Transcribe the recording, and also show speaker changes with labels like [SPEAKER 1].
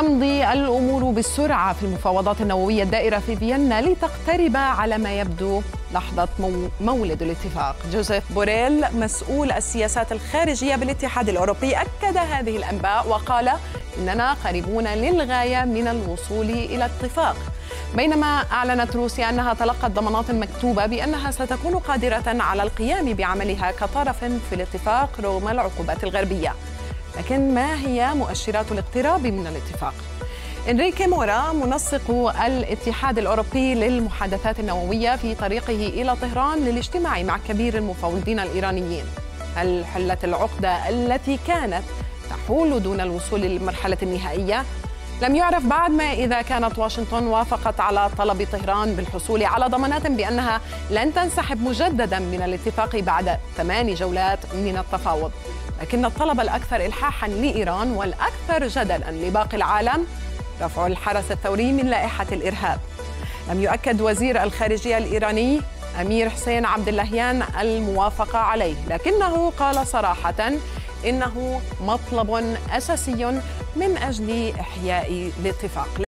[SPEAKER 1] تمضي الأمور بسرعة في المفاوضات النووية الدائرة في فيينا لتقترب على ما يبدو لحظة مولد الاتفاق. جوزيف بوريل مسؤول السياسات الخارجية بالاتحاد الأوروبي أكد هذه الأنباء وقال إننا قريبون للغاية من الوصول إلى اتفاق. بينما أعلنت روسيا أنها تلقت ضمانات مكتوبة بأنها ستكون قادرة على القيام بعملها كطرف في الاتفاق رغم العقوبات الغربية. لكن ما هي مؤشرات الاقتراب من الاتفاق؟ إنريكي مورا منسق الاتحاد الأوروبي للمحادثات النووية في طريقه إلى طهران للاجتماع مع كبير المفاوضين الإيرانيين. هل حلت العقدة التي كانت تحول دون الوصول للمرحلة النهائية؟ لم يعرف بعد ما إذا كانت واشنطن وافقت على طلب طهران بالحصول على ضمانات بأنها لن تنسحب مجددا من الاتفاق بعد ثمان جولات من التفاوض. لكن الطلب الأكثر إلحاحا لإيران والأكثر جدلا لباقي العالم رفع الحرس الثوري من لائحة الإرهاب. لم يؤكد وزير الخارجية الإيراني أمير حسين عبد اللهيان الموافقة عليه لكنه قال صراحة إنه مطلب أساسي من أجل إحياء الاتفاق.